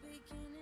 speaking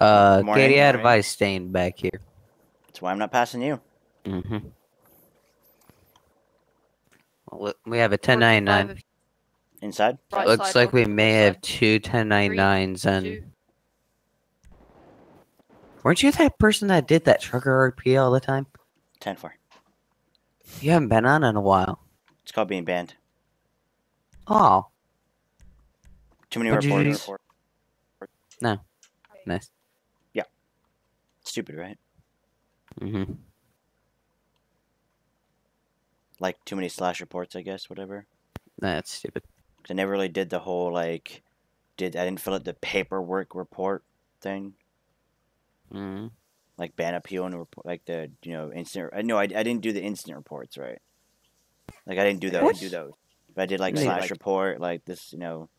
Uh, Morning, Katie, I morning. advise staying back here. That's why I'm not passing you. Mm-hmm. Well, we have a 1099. Inside? Right Looks like we may side. have two 1099s and Two. weren't you that person that did that trucker RP all the time? 10 4. You haven't been on in a while. It's called being banned. Oh, Too many What'd you reports. use? nice. Stupid, right? Mm-hmm. Like too many slash reports, I guess, whatever. That's stupid. I never really did the whole like, did I didn't fill out the paperwork report thing, Mm-hmm. like ban appeal and report, like the you know instant. I no, I, I didn't do the instant reports right. Like I didn't do those. I didn't do those. But I did like slash like- report, like this, you know,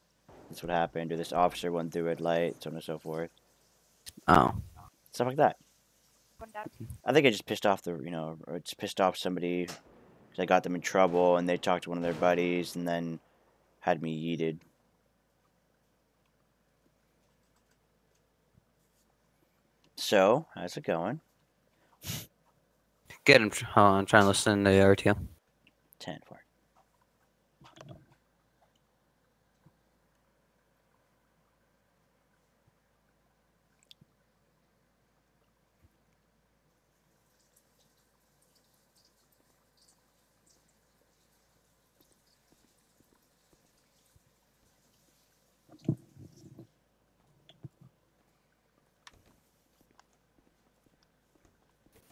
this what happened, or this officer went through red light, so on and so forth, Oh, stuff like that. One down. I think I just pissed off the, you know, or just pissed off somebody because I got them in trouble and they talked to one of their buddies and then had me yeeted. So, how's it going? good. I'm, tr- on, I'm trying to listen to the RTO. 10 for.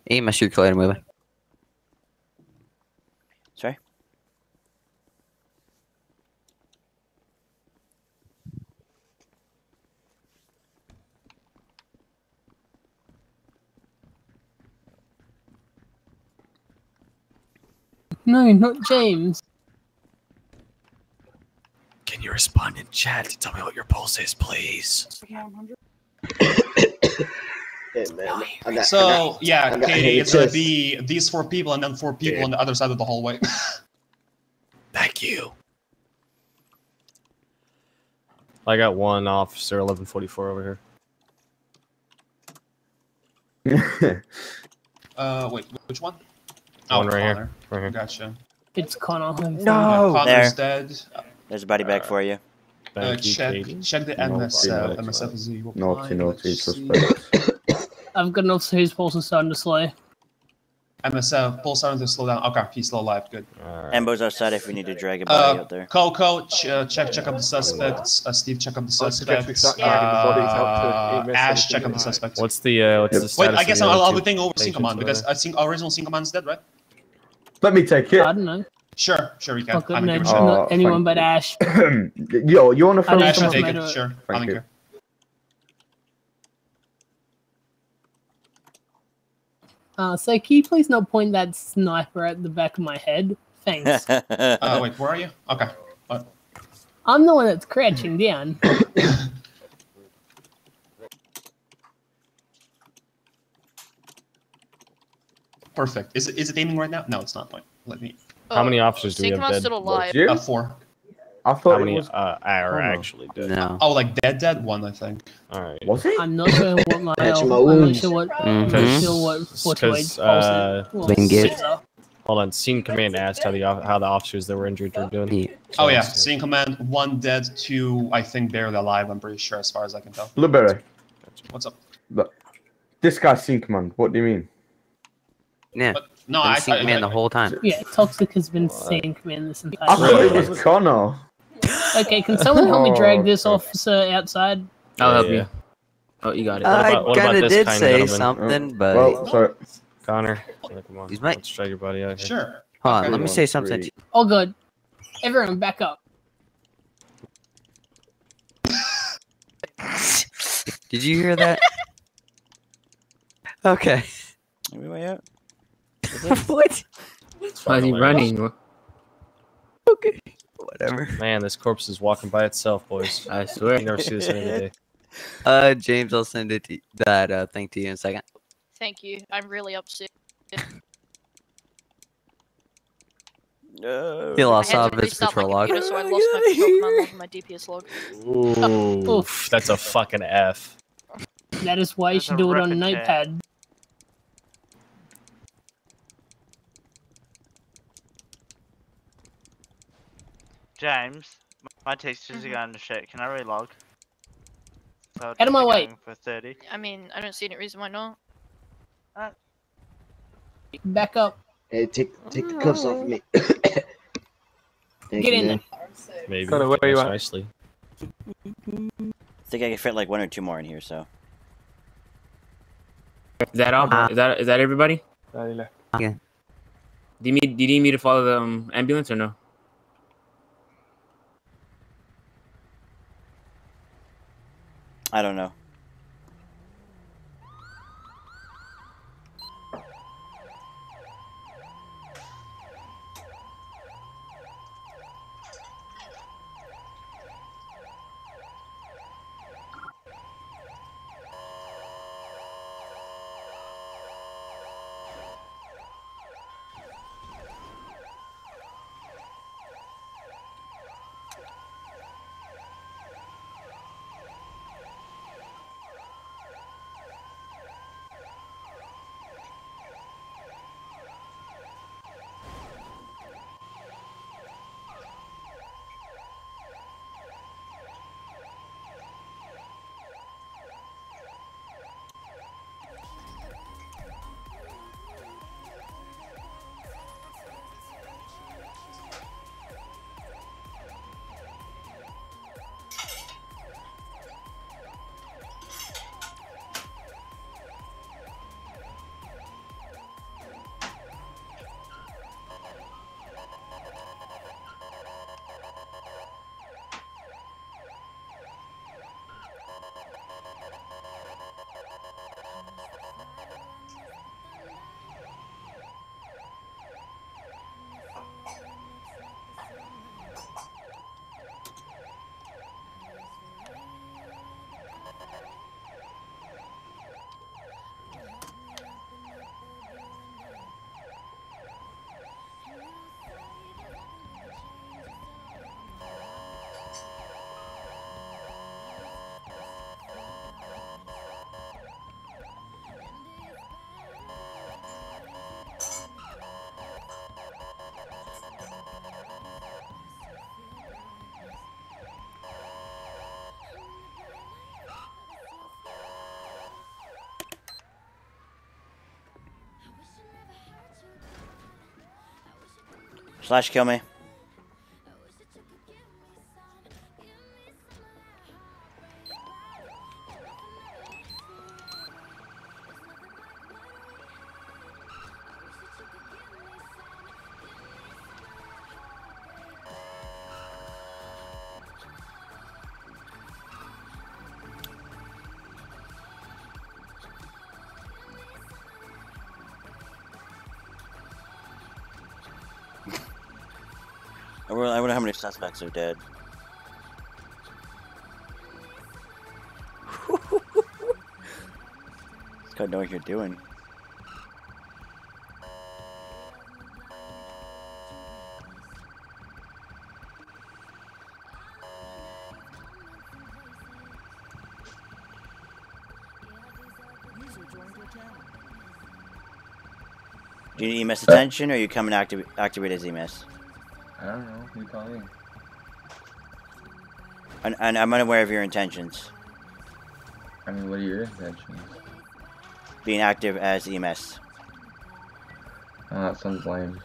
Eat my shoe later, movie. Sorry? No, not James. Can you respond in chat to tell me what your pulse is, please? Hey, man. I got, So I got, yeah, I got Katie, it's gonna be these four people and then four people Yeah. on the other side of the hallway. Thank you. I got one officer, eleven forty four over here. uh, wait, which one? One right here. Right here. Gotcha. It's Connor. I'm No! Connor's There. dead. There's a buddy bag Uh, for you. Uh, Thank you, check check the MSF. naughty, MSF is the naughty, naughty, Let's see. suspect. I've got an officer whose pulse is starting to slow. MSF, pull starting to slow down. Okay, he's still alive. Good. Alright. Embo's outside if we need to drag a body Uh, out there. Coco, ch- uh, check check up the suspects. Uh, Steve, check up the I suggest we suspects. start dragging the bodies out to Uh, Ash, check up the suspects. What's the uh, what's Yep. the Wait, status I of guess the I'll, other I'll be thinking over Sync patients Command because? I think our original Sync Command's dead, right? Let me take I it. don't know. Sure, sure, we can. Fuck I it, don't no, give a Oh, shit. anyone but. Ash. Yo, you want to I film don't Ash, I'll take it. Sure, I Thank don't you. care. Uh, so can you please not point that sniper at the back of my head? Thanks. Uh, wait, where are you? Okay. I'm the one that's crouching down. Perfect. Is it is it aiming right now? No, it's not. Wait, let me. How many officers do we have Command's dead? still alive. you? Uh, four. I How thought it many was. uh, are Oh. actually dead? No. Oh, like dead, dead one, I think. Alright. Was it? I'm not sure what my Catch I'm my not sure what I'm not Mhm. sure what what to Because, pulse uh, is. Well, Been good. Caesar. Hold on. Scene command asked how the how the officers that were injured were doing. Yeah. Oh yeah, So- Scene command, one dead, two I think barely alive. I'm pretty sure, as far as I can tell. Blueberry, What's up? this guy's Sync Command. What do you mean? Yeah. But no, Been I, Sync I, man the I, whole time. Yeah, Toxic has been Scene command this entire I thought it was Connor. Okay, can someone help me drag Oh, this officer outside? I'll help Yeah. you. Oh, you got it. Uh, what I about- what about kinda did say gentleman? something, mm. but Well, sorry. Connor, yeah, come on. He's my- Let's drag your body out here. sure. hold on. okay. Let me say something. three. to- Oh god. Everyone back up. Did you hear that? okay. Are we way out? what? Why is he running? Okay. Whatever. Man, this corpse is walking by itself, boys. I swear. You never see this any day. Uh, James, I'll send it to that uh thing to you in a second. Thank you. I'm really upset. No. He lost had all to of his patrol my log. computer, so I lost my Pokemon my DPS log. Ooh, that's a fucking F. That is why you should do it on a record James, my teachers Mhm. are going to shit. Can I relog? So I'll Out of my way. For 30. I mean, I don't see any reason why not. Back up. Hey, take take the cuffs off of me. Get in man. there. Maybe. Kinda where you Most nicely. I think I can fit like one or two more in here. So Is that all? Uh, is that is that everybody? Dale. Yeah. Do you need do you need me to follow the um, ambulance or no? I don't know. Slash kill me. I wonder I wonder how many suspects are dead. Just gotta know what you're doing. Do you need EMS uh, attention, or are you coming active activate as EMS? You call me. And, and I'm unaware of your intentions. I mean, what are your intentions? Being active as EMS. Oh, that sounds lame.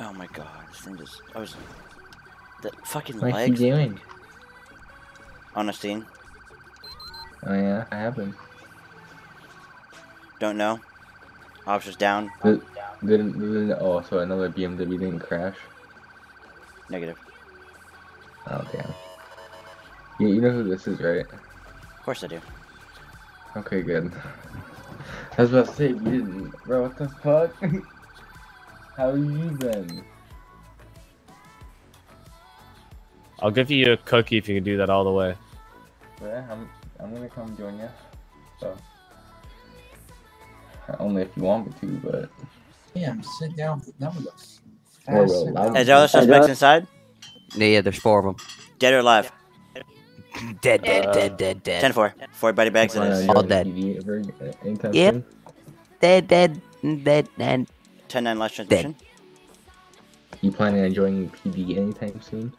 Oh my god, this thing just. I was. The fucking What legs. you doing? Honestine. Oh yeah, I have been. Don't know. Officers down. Did, didn't, didn't, oh, so another BMW didn't crash? Negative. Oh, damn. You, you know who this is, right? Of course I do. Okay, good. I was about to say, you didn't. Bro, what the fuck? How are you been? I'll give you a cookie if you can do that all the way. Yeah, I'm, I'm gonna come join you. So. Only if you want me to, but. Damn, sit down. That was a Or fast we'll sit allow down. Is there other suspects inside? Yeah, yeah, there's four of them. Dead or alive? Dead, dead, Uh, dead, dead, dead. 10 4. Four body bags it Plan on is. All dead. PD ever Yep. soon? Dead, dead, dead, dead. 10 9 last transmission. You planning on joining PD anytime soon?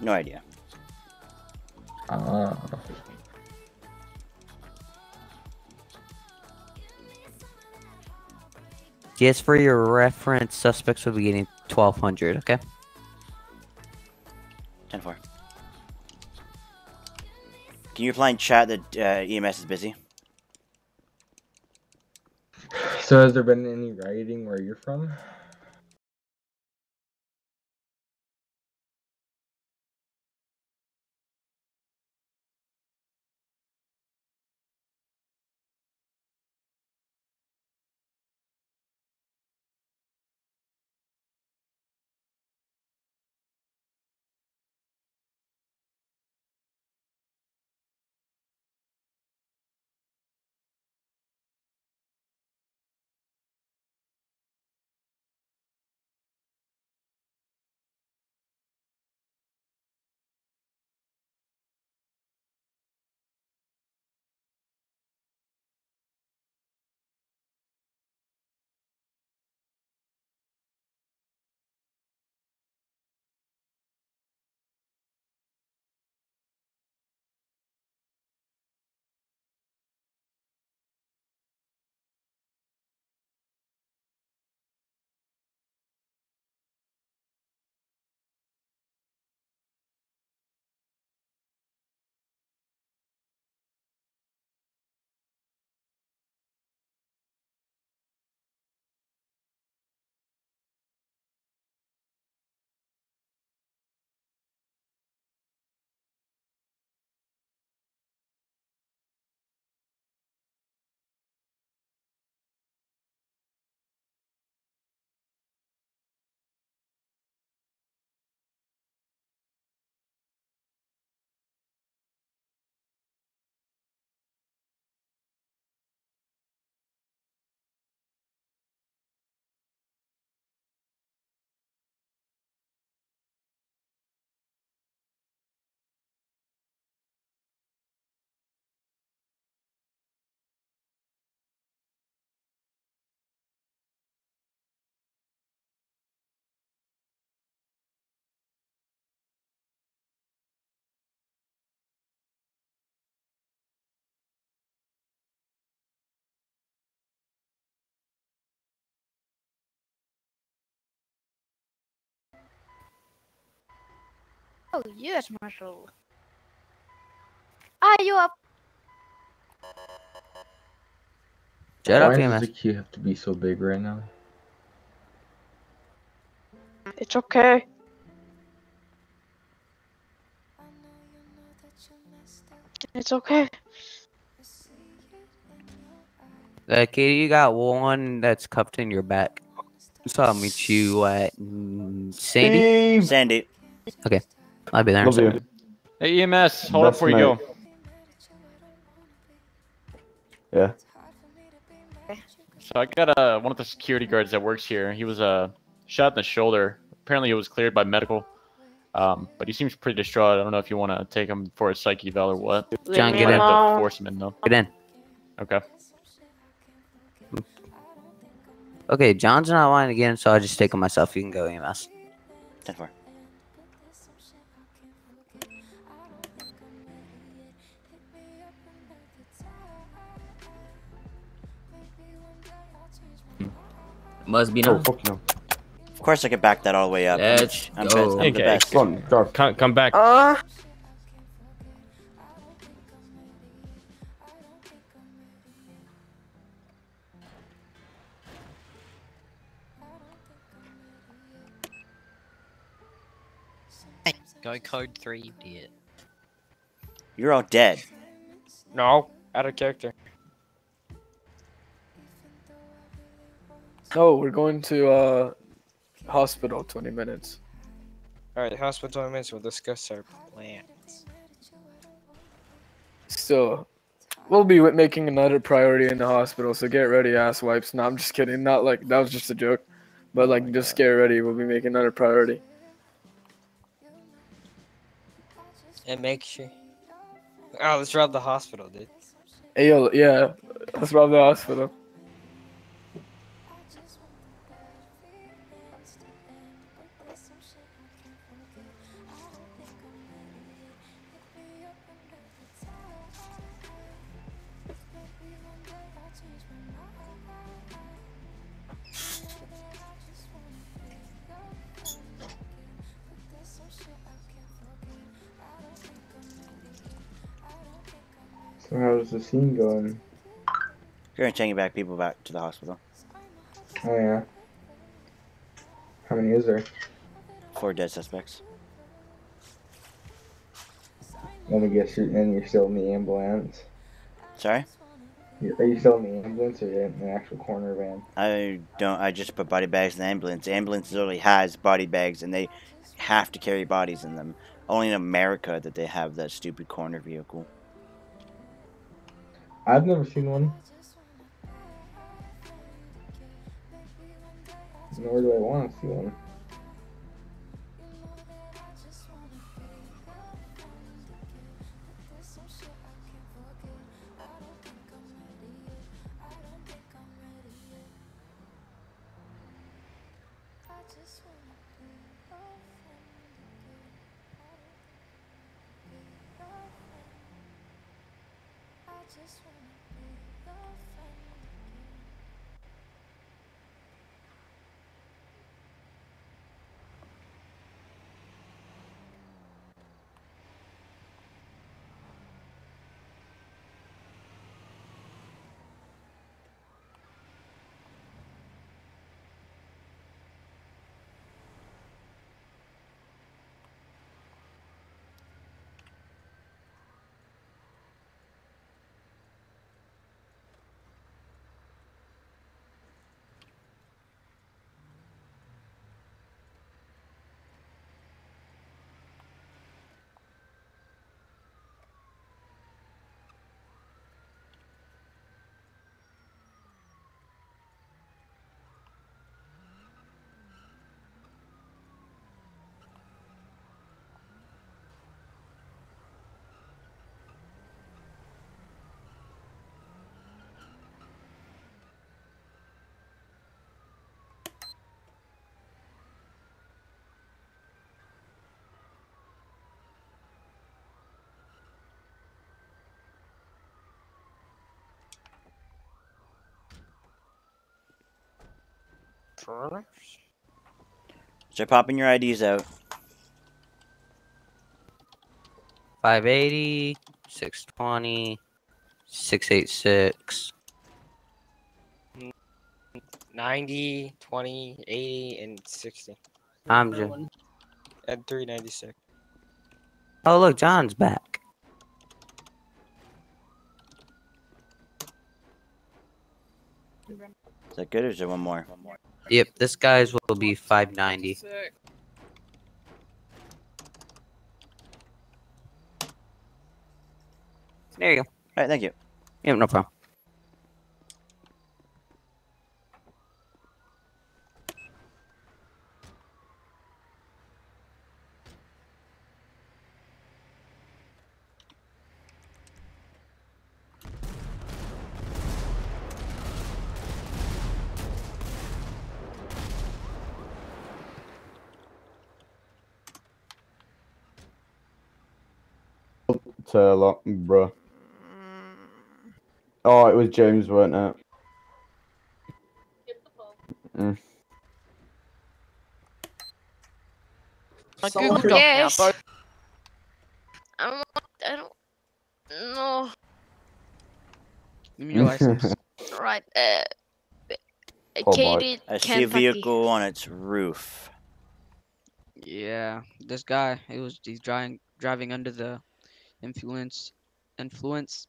No idea. Ah. Just for your reference, suspects will be getting 1200, okay? 10 4. Can you reply in chat that uh, EMS is busy? So has there been any rioting where you're from? Oh, yes, Marshal. Are you up? Shut up, Why EMS. does the queue have to be so big right now? It's okay. It's okay. Uh, Katie, you got one that's cuffed in your back. So I'll meet you at Sandy. Sandy. Okay, I'll be there. in Love you. Hey, EMS, hold up Best before you go. Yeah. So I got uh, one of the security guards that works here. He was uh, shot in the shoulder. Apparently, it was cleared by medical. Um, but he seems pretty distraught. I don't know if you want to take him for a psych eval or what. John, get in. have to force him in though. Get in. Okay. Okay, John's not wanting to get in, so I'll just take him myself. You can go, EMS. 10 4. Must be Oh, fuck no. Of course, I could back that all the way up. I'm- Let's I'm, go. best, I'm the Okay. best. Come on, drive. Come, come back. Uh, Go code 3, idiot. You're all dead. No, out of character. No, we're going to uh hospital 20 minutes. Alright, hospital 20 minutes, we'll discuss our plans. Still, we'll be making another priority in the hospital, so get ready, ass wipes. No, I'm just kidding. Not like that was just a joke, but like just get ready. We'll be making another priority. And make sure. Oh, let's rob the hospital, dude. Hey, yo, yeah, let's rob the hospital. The scene going? You're taking back people back to the hospital. Oh yeah. How many is there? Four dead suspects. Let me guess, you're, and you're still in the ambulance. Sorry? Are you still in the ambulance or in the actual coroner van? I don't. I just put body bags in the ambulance. The ambulance literally has body bags, and they have to carry bodies in them. Only in America that they have that stupid coroner vehicle. I've never seen one. Nor do I want to see one. Start popping your IDs out. 580, 620, 686. 90, 20, 80, and 60. I'm just. At 396. Oh, look, John's back. Is that good or is there one more? Yep, this guy's will be 590. There you go. All right, thank you. Yep, no problem. It's a bruh. Oh, it was James, weren't it? Mm. Google Someone- Yes. I don't. I don't. No. Give me your license. Right. Uh. Oh, Katie, I see a vehicle on its roof. Yeah, this guy, he was he's driving driving under the influence influence.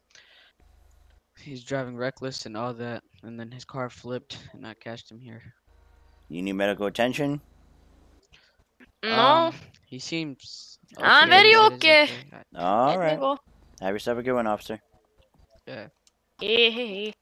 He's driving reckless and all that, and then his car flipped, and I cashed him here. You need medical attention? No. Um, he seems. I'm very that is okay. All Let me right. go. Have yourself a good one, officer. Yeah. Hey, hey, hey.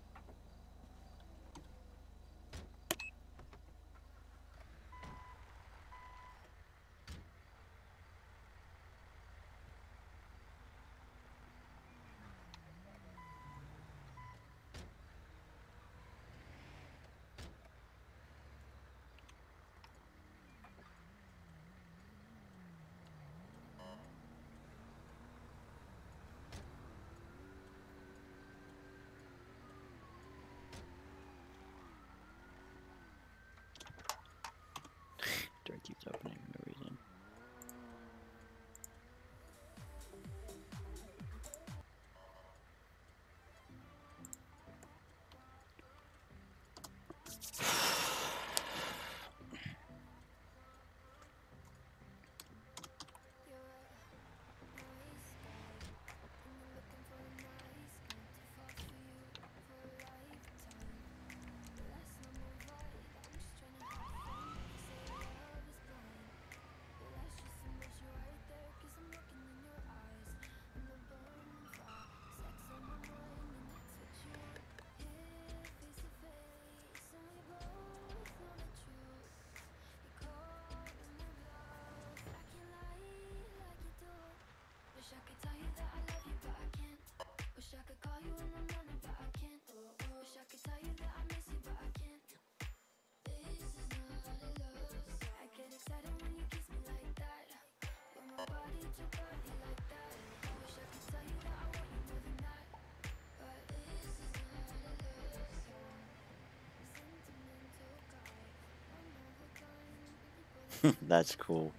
That's cool.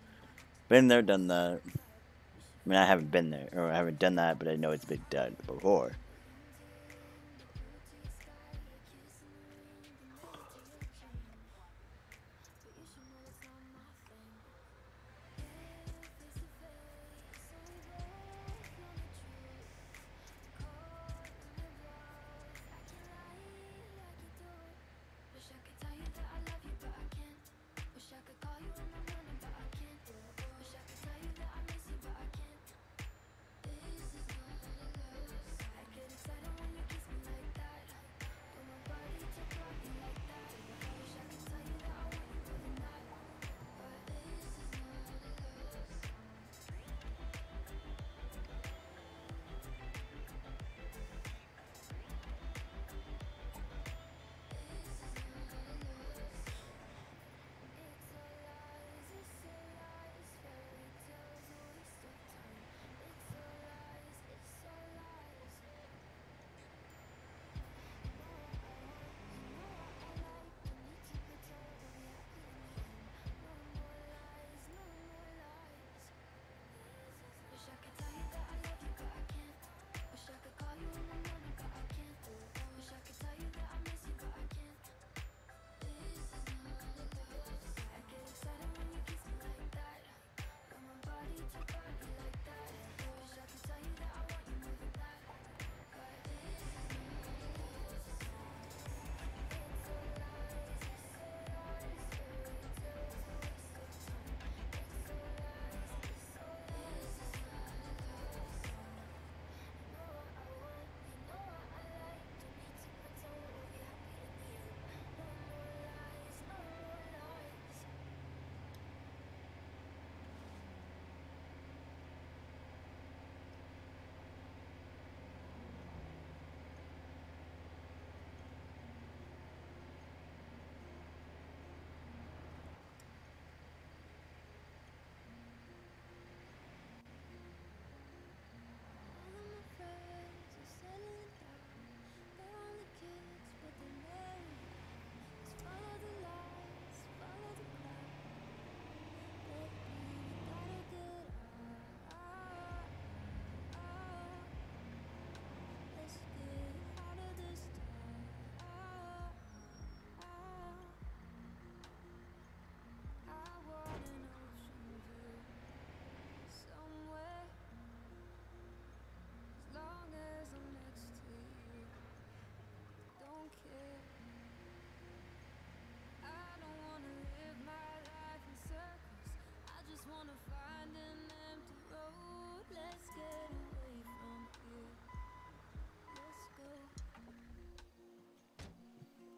Been there, done that. I mean, I haven't been there, or I haven't done that, but I know it's been done before.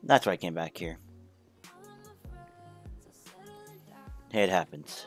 That's why I came back here. Hey, it happens.